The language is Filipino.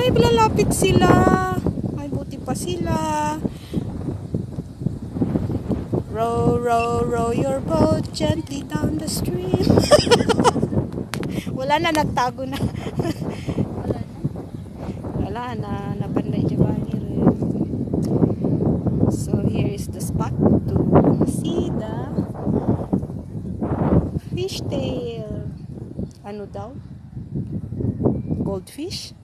Ay, lalapit sila. Ay, buti pa sila. Row, row, row your boat gently down the stream. Wala na, nagtago na. Wala na, napanday Giovanni rin. So, here is the spot to see the fishtail. Ano daw? Goldfish?